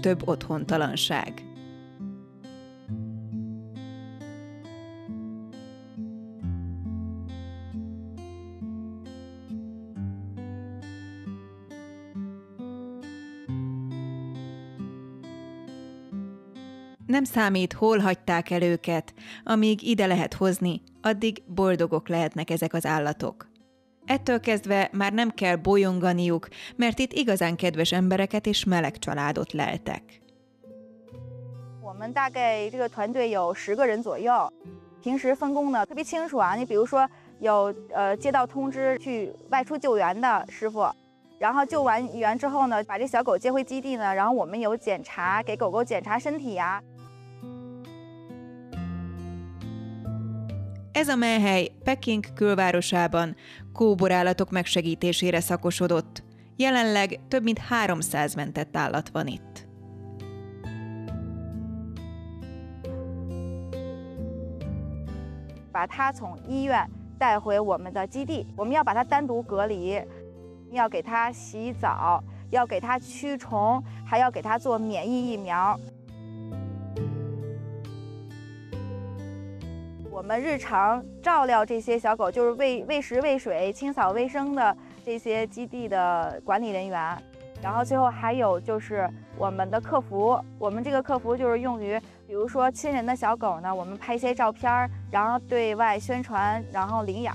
több otthontalanság. Nem számít, hol hagyták el őket, amíg ide lehet hozni, addig boldogok lehetnek ezek az állatok. Ettől kezdve már nem kell bolyonganiuk, mert itt igazán kedves embereket és meleg családot leltek. 我们大概这个团队有十个人左右，平时分工的特别清楚啊。你比如说有呃接到通知去外出救援的师傅，然后救完援之后呢，把这小狗接回基地呢，然后我们有检查，给狗狗检查身体呀、 Ez a menhely Peking külvárosában kóborállatok megsegítésére szakosodott. Jelenleg több mint 300 mentett állat van itt. 把它从医院带回我们的基地，我们要把它单独隔离，要给它洗澡，要给它驱虫，还要给它做免疫疫苗。 我们日常照料这些小狗，就是喂喂食、喂水、清扫卫生的这些基地的管理人员。然后最后还有就是我们的客服，我们这个客服就是用于，比如说亲人的小狗呢，我们拍一些照片，然后对外宣传，然后领养。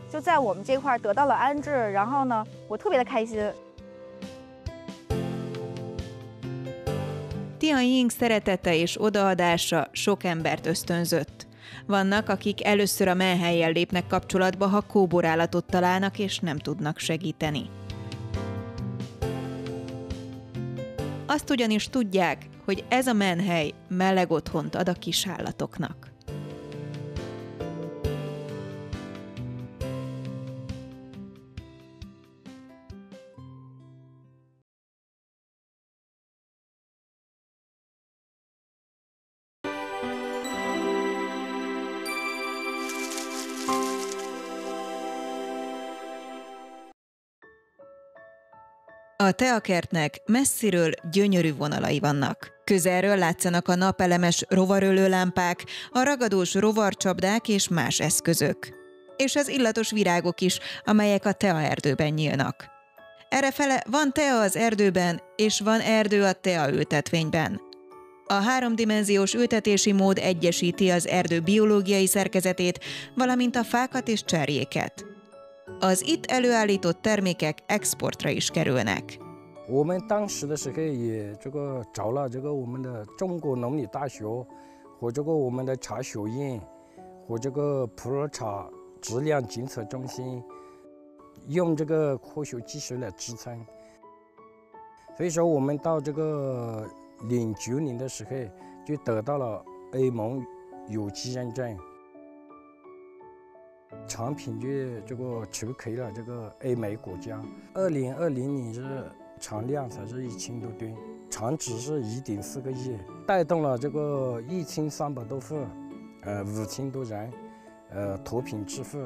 就在我们这块儿得到了安置，然后呢，我特别的开心。 Tianjing szeretete és odaadása sok embert ösztönzött. Vannak, akik először a menhelyen lépnek kapcsolatba, ha kóborállatot találnak és nem tudnak segíteni. Azt ugyanis tudják, hogy ez a menhely meleg otthont ad a kisállatoknak. A teakertnek messziről gyönyörű vonalai vannak. Közelről látszanak a napelemes rovarölő lámpák, a ragadós rovarcsapdák és más eszközök. És az illatos virágok is, amelyek a teaerdőben nyílnak. Errefele van tea az erdőben, és van erdő a tea ültetvényben. A háromdimenziós ültetési mód egyesíti az erdő biológiai szerkezetét, valamint a fákat és cserjéket. Az itt előállított termékek exportra is kerülnek. 我们当时的时候也这个找了这个我们的中国农业大学和这个我们的茶学院和这个普洱茶质量检测中心，用这个科学技术来支撑。所以说，我们到这个零九年的时候就得到了 A 盟有机认证，产品就这个出口了这个 A 美国家。二零二零年是产量才是一千多吨，产值是一点四个亿，带动了这个一千三百多户，呃五千多人，呃脱贫致富。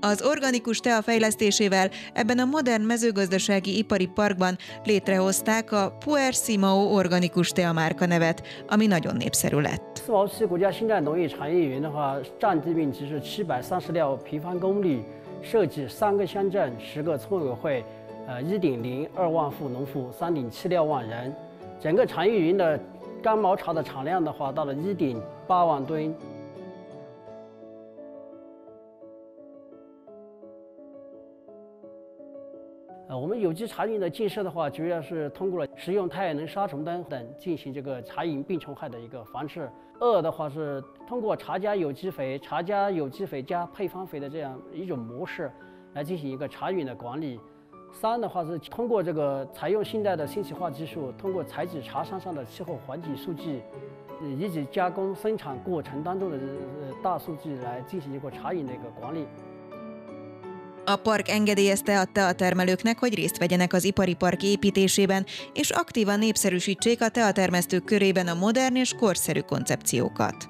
Az organikus tea fejlesztésével ebben a modern mezőgazdasági ipari parkban létrehozták a Puer Simao organikus tea márka nevet, ami nagyon népszerű lett. 四毛七国家新站农业产业园的话，占地面积是七百三十六平方公里，设计三个乡镇、十个村委会，呃，一点零二万户农户，三点七六万人。整个产业园的干毛茶的产量的话，到了一点八万吨。 我们有机茶园的建设的话，主要是通过了使用太阳能杀虫灯等进行这个茶园病虫害的一个防治。二的话是通过茶加有机肥、茶加有机肥加配方肥的这样一种模式来进行一个茶园的管理。三的话是通过这个采用现代的信息化技术，通过采集茶山上的气候环境数据，以及加工生产过程当中的大数据来进行一个茶园的一个管理。A park engedélyezte a teatermelőknek, hogy részt vegyenek az ipari park építésében, és aktívan népszerűsítsék a teatermesztők körében a modern és korszerű koncepciókat.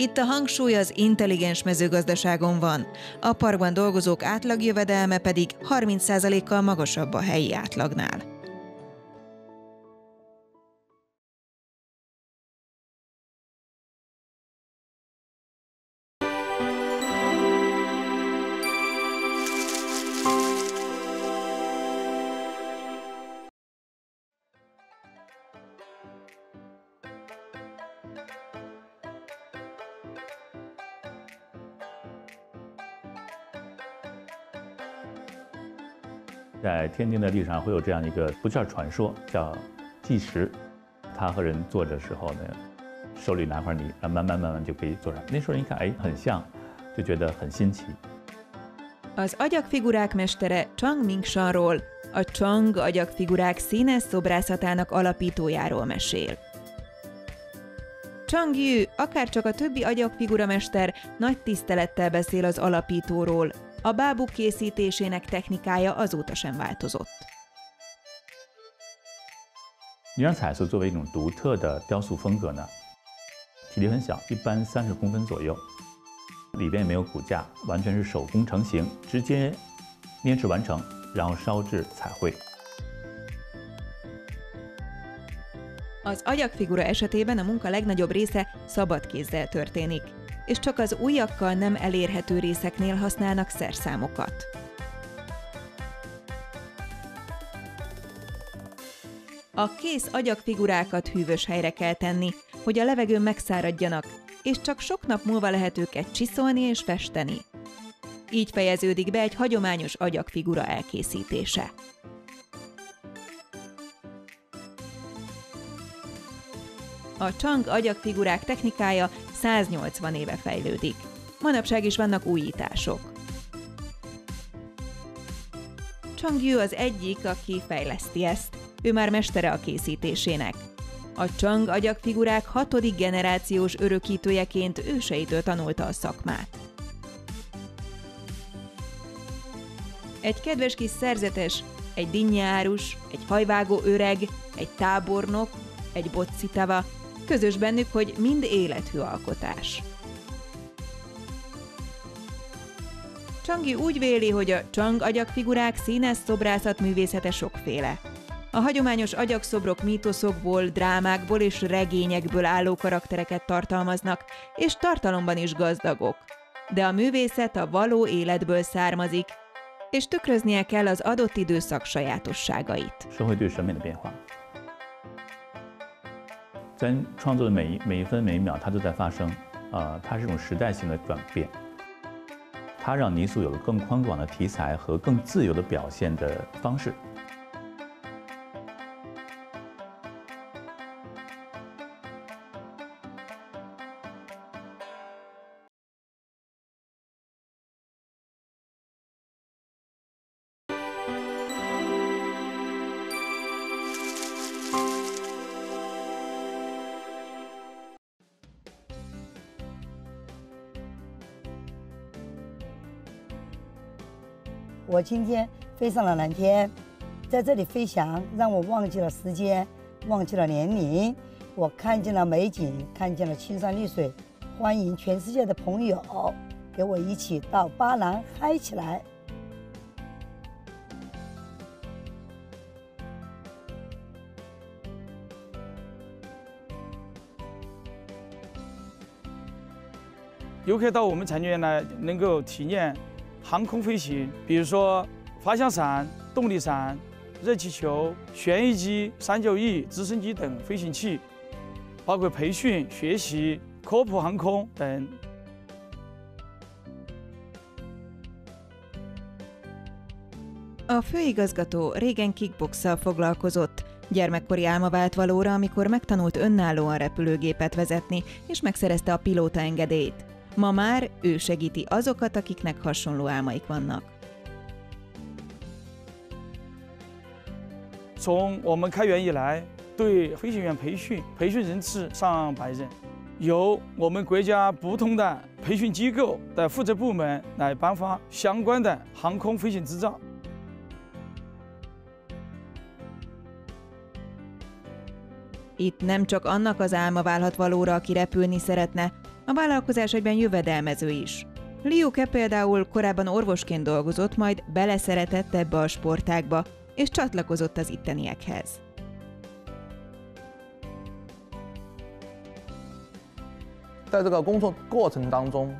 Itt a hangsúly az intelligens mezőgazdaságon van, a parkban dolgozók átlagjövedelme pedig 30%-kal magasabb a helyi átlagnál. “在天津的历史上会有这样一个不叫传说，叫计时。他和人做的时候呢，手里拿块泥，然后慢慢慢慢就可以做上。那时候人一看，哎，很像，就觉得很新奇。” Az agyagfigurák mestere Chang Ming-sanról, a Chang agyagfigurák színes szobrászatának alapítójáról mesél. Chang Yu, akárcsak a többi agyagfiguramester, nagy tisztelettel beszél az alapítóról. A bábuk készítésének technikája azóta sem változott. 泥壤彩塑作为一种独特的雕塑风格呢，体积很小，一般三十公分左右，里边也没有骨架，完全是手工成型，直接捏制完成，然后烧制彩绘。 Az agyagfigura esetében a munka legnagyobb része szabad kézzel történik, és csak az ujjakkal nem elérhető részeknél használnak szerszámokat. A kész agyagfigurákat hűvös helyre kell tenni, hogy a levegőn megszáradjanak, és csak sok nap múlva lehet őket csiszolni és festeni. Így fejeződik be egy hagyományos agyagfigura elkészítése. A Chang agyagfigurák technikája 180 éve fejlődik. Manapság is vannak újítások. Chang Yu az egyik, aki fejleszti ezt. Ő már mestere a készítésének. A Chang agyagfigurák hatodik generációs örökítőjeként őseitől tanulta a szakmát. Egy kedves kis szerzetes, egy dinnyárus, egy hajvágó öreg, egy tábornok, egy bocitava, közös bennük, hogy mind élethű alkotás. Changi úgy véli, hogy a Chang agyagfigurák színes szobrászat művészete sokféle. A hagyományos agyagszobrok mítoszokból, drámákból és regényekből álló karaktereket tartalmaznak, és tartalomban is gazdagok. De a művészet a való életből származik, és tükröznie kell az adott időszak sajátosságait. 社会对审美的变化， 咱创作的每一每一分每一秒，它都在发生，啊、它是一种时代性的转变，它让泥塑有了更宽广的题材和更自由的表现的方式。我今天飞上了蓝天，在这里飞翔，让我忘记了时间，忘记了年龄。我看见了美景，看见了青山绿水，欢迎全世界的朋友，给我一起到巴南嗨起来！游客到我们产业园来，能够体验航空飞行，比如说滑翔伞、动力伞、热气球、旋翼机、三角翼、直升机等飞行器，包括培训、学习科普航空等。A főigazgató régen kickboxsal foglalkozott, gyermekkori álma vált valóra, amikor megtanult önállóan repülőgépet vezetni, és megszerezte a pilóta engedélyt. Ma már ő segíti azokat, akiknek hasonló álmaik vannak. 从我们开园以来，对飞行员培训，培训人次上百人，由我们国家不同的培训机构的负责部门来颁发相关的航空飞行执照。Itt nem csak annak az álma válhat valóra, aki repülni szeretne, a vállalkozás egyben jövedelmező is. Liuke például korábban orvosként dolgozott, majd beleszeretett ebbe a sportágba, és csatlakozott az itteniekhez. 在这个工作过程当中，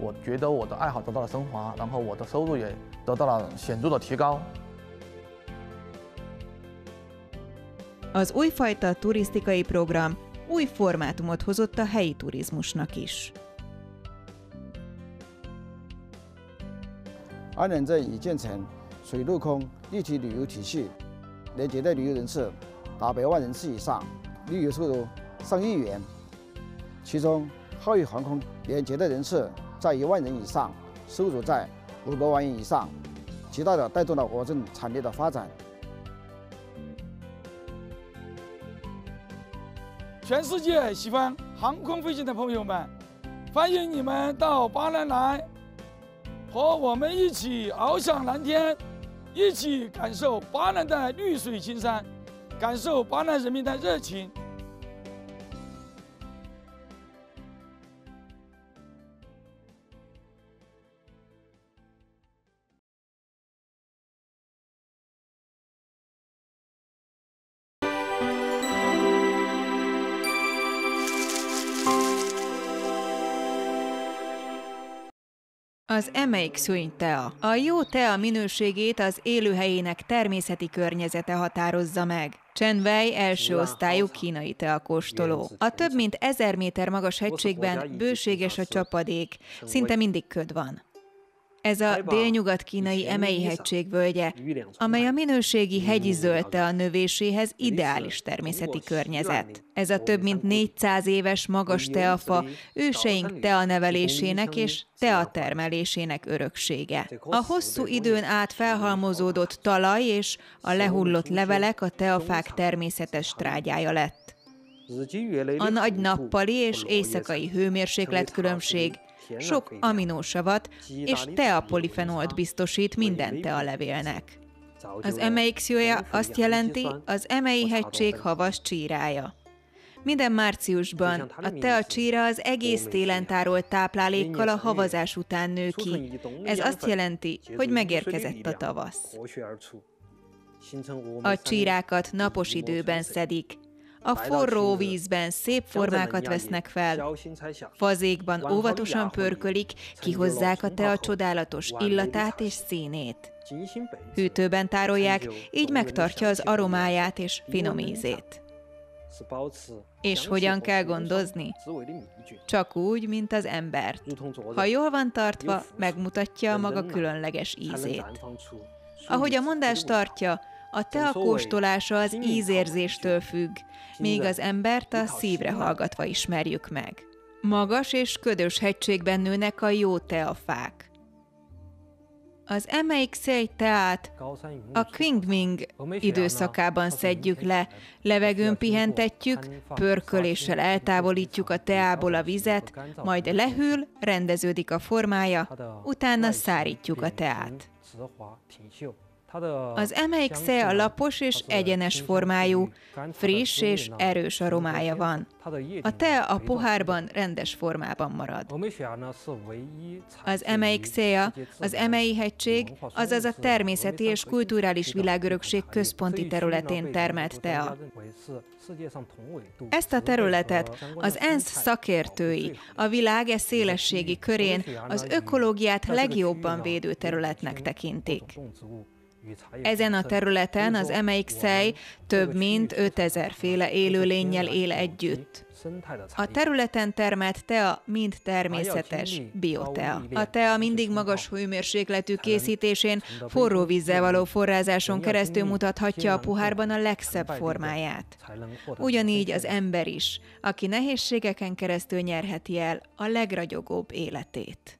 我觉得我的爱好得到了升华，然后我的收入也得到了显着的提高。 Az újfajta turisztikai program új formátumot hozott a helyi turizmusnak is. 安仁镇已建成水陆空立体旅游体系，年节的旅游人次达百万人次以上，旅游收入上亿元。其中，浩宇航空年节的人次在一万人以上，收入在五百万元以上，极大的带动了我镇产业的发展。 全世界喜欢航空飞行的朋友们，欢迎你们到巴南来，和我们一起翱翔蓝天，一起感受巴南的绿水青山，感受巴南人民的热情。Az Swing Tea. A jó tea minőségét az élőhelyének természeti környezete határozza meg. Chen Wei első osztályú kínai tea kóstoló. A több mint ezer méter magas hegységben bőséges a csapadék, szinte mindig köd van. Ez a délnyugat-kínai Emei hegység völgye, amely a minőségi hegyi zöldte a növéséhez ideális természeti környezet. Ez a több mint 400 éves magas teafa őseink tea nevelésének és tea termelésének öröksége. A hosszú időn át felhalmozódott talaj és a lehullott levelek a teafák természetes trágyája lett. A nagy nappali és éjszakai hőmérsékletkülönbség sok aminósavat és teapolifenolt biztosít minden tealevélnek. Az emeixiója azt jelenti, az emei hegység havas csírája. Minden márciusban a tea csíra az egész télen tárolt táplálékkal a havazás után nő ki. Ez azt jelenti, hogy megérkezett a tavasz. A csírákat napos időben szedik, a forró vízben szép formákat vesznek fel, fazékban óvatosan pörkölik, kihozzák a tea csodálatos illatát és színét. Hűtőben tárolják, így megtartja az aromáját és finom ízét. És hogyan kell gondozni? Csak úgy, mint az embert. Ha jól van tartva, megmutatja a maga különleges ízét. Ahogy a mondás tartja, a tea kóstolása az ízérzéstől függ, míg az embert a szívre hallgatva ismerjük meg. Magas és ködös hegységben nőnek a jó teafák. Az MXA teát a Qingming időszakában szedjük le, levegőn pihentetjük, pörköléssel eltávolítjuk a teából a vizet, majd lehűl, rendeződik a formája, utána szárítjuk a teát. Az MXE a lapos és egyenes formájú, friss és erős aromája van. A tea a pohárban rendes formában marad. Az MXE az Emei hegység, azaz a természeti és kulturális világörökség központi területén termelt tea. Ezt a területet az ENSZ szakértői a világ e szélességi körén az ökológiát legjobban védő területnek tekintik. Ezen a területen az MXI több mint 5000 féle élőlényel él együtt. A területen termelt tea mind természetes, biotea. A tea mindig magas hőmérsékletű készítésén, forró vízzel való forrázáson keresztül mutathatja a puhárban a legszebb formáját. Ugyanígy az ember is, aki nehézségeken keresztül nyerheti el a legragyogóbb életét.